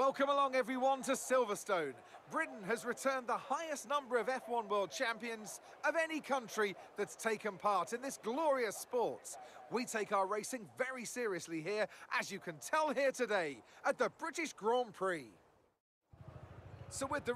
Welcome along everyone to Silverstone. Britain has returned the highest number of F1 World Champions of any country that's taken part in this glorious sport. We take our racing very seriously here, as you can tell here today, at the British Grand Prix. So with the...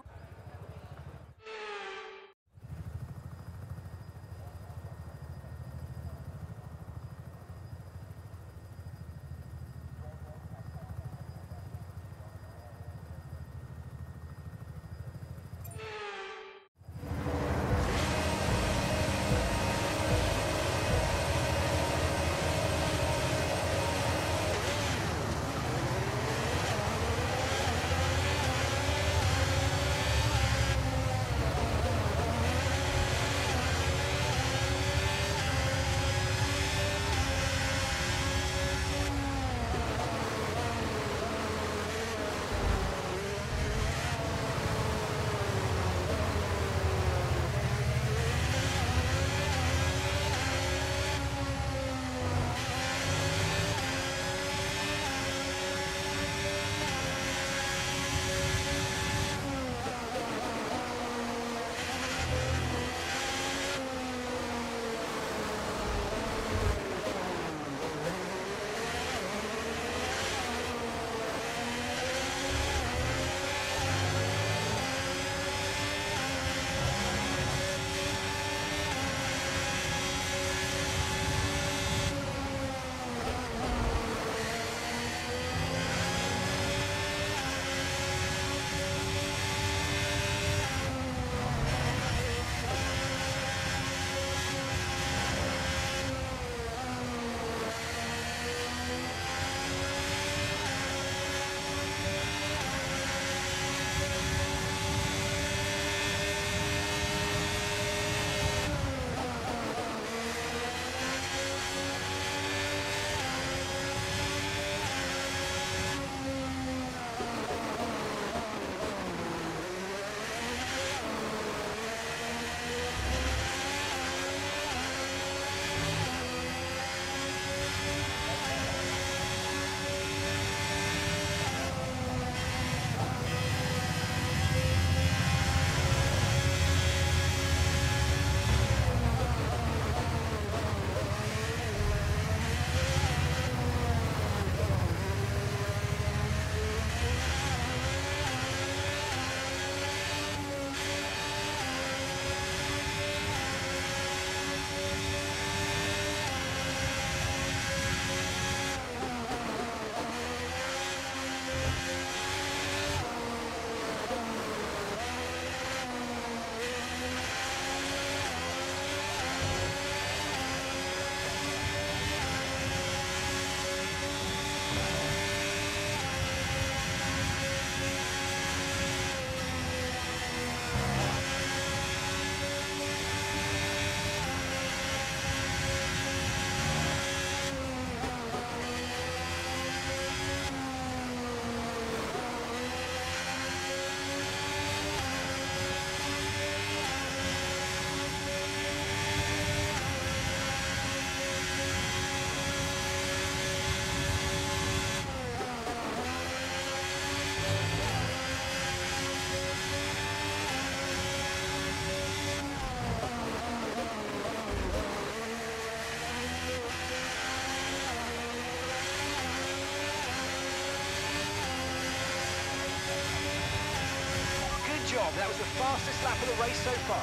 That was the fastest lap of the race so far.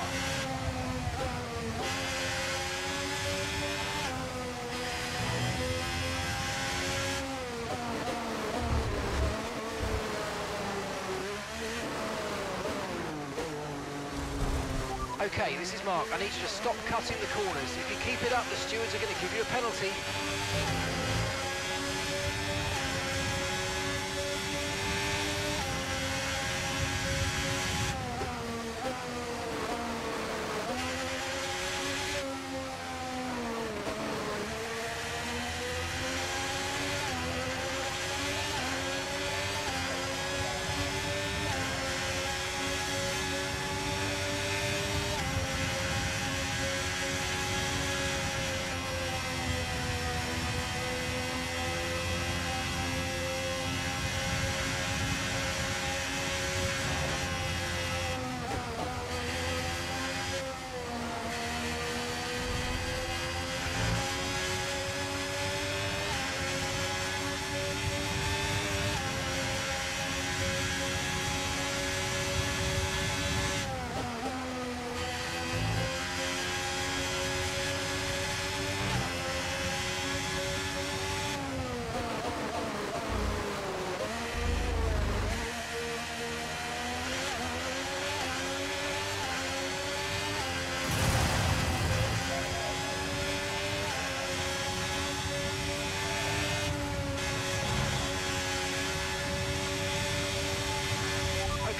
Okay, this is Mark. I need you to stop cutting the corners. If you keep it up, the stewards are going to give you a penalty.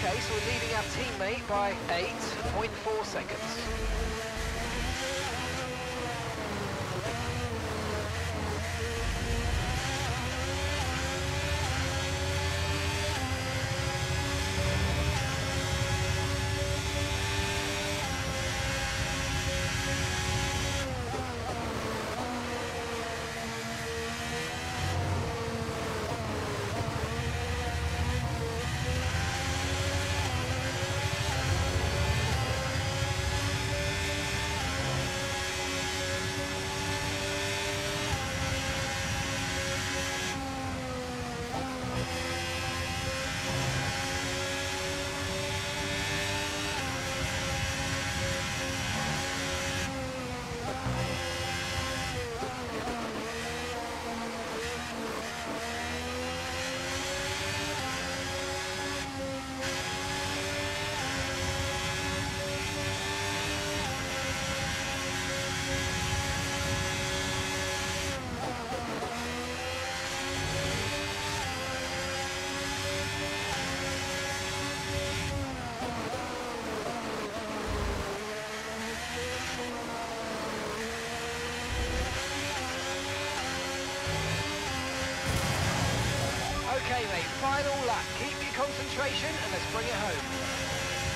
Okay, so we're leading our teammate by 8.4 seconds. Keep your concentration and let's bring it home.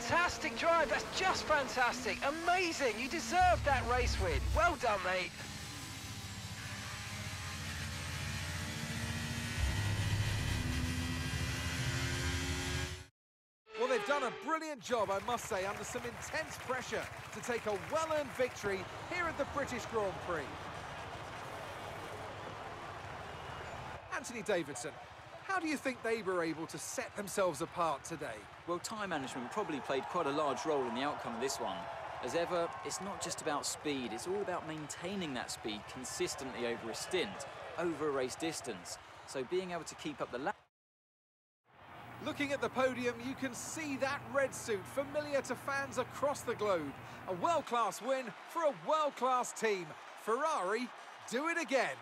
Fantastic drive. That's just fantastic. Amazing. You deserve that race win. Well done, mate. Well, they've done a brilliant job, I must say, under some intense pressure to take a well-earned victory here at the British Grand Prix. Anthony Davidson, how do you think they were able to set themselves apart today? Well, time management probably played quite a large role in the outcome of this one. As ever, it's not just about speed, it's all about maintaining that speed consistently over a stint, over a race distance. So being able to keep up the lap. Looking at the podium, you can see that red suit familiar to fans across the globe. A world-class win for a world-class team. Ferrari, do it again.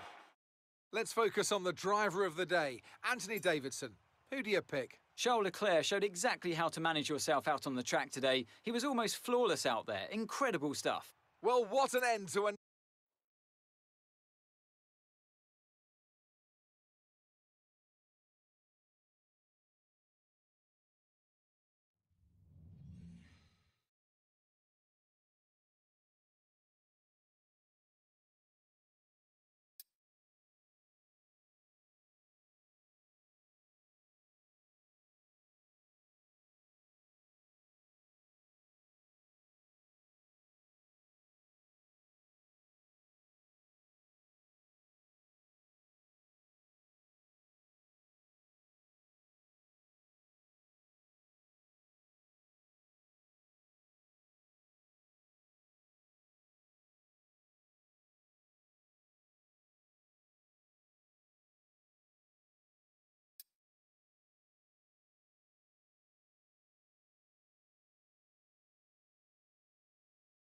Let's focus on the driver of the day, Anthony Davidson. Who do you pick? Charles Leclerc showed exactly how to manage yourself out on the track today. He was almost flawless out there. Incredible stuff. Well, what an end to an...